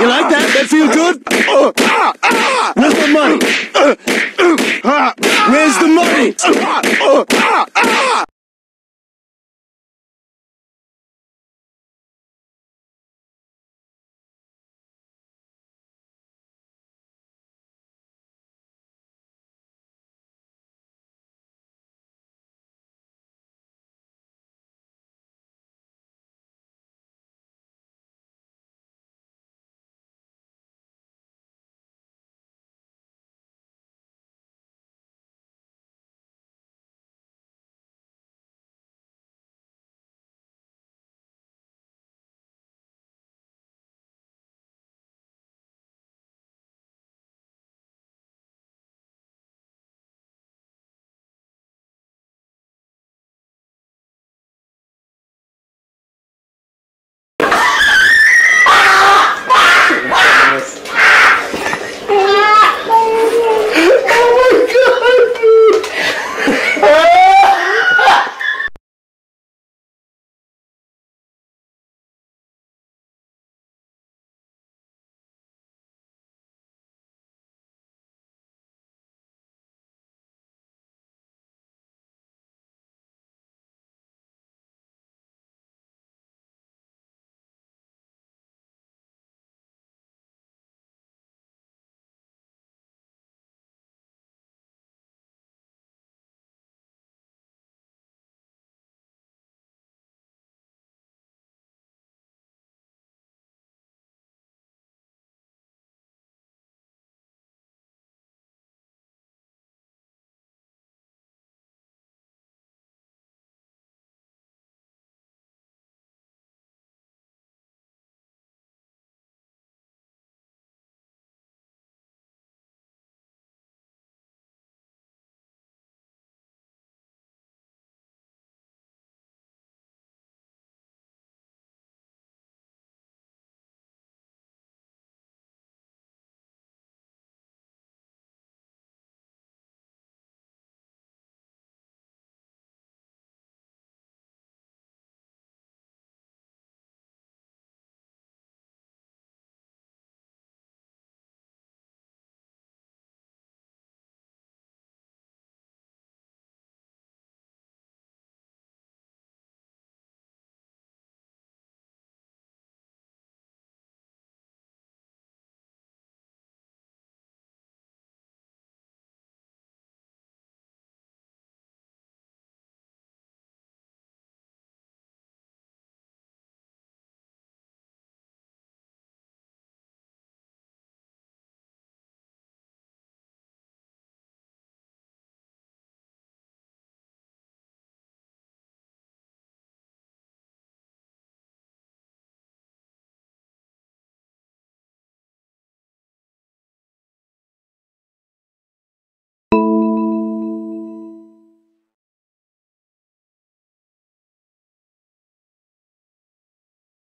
you like that? That feel good? Where's my money? Where's the uh, uh, ah. uh,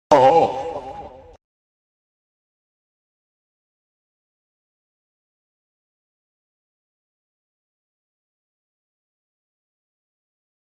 哦